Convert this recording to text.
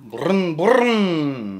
Burun burun.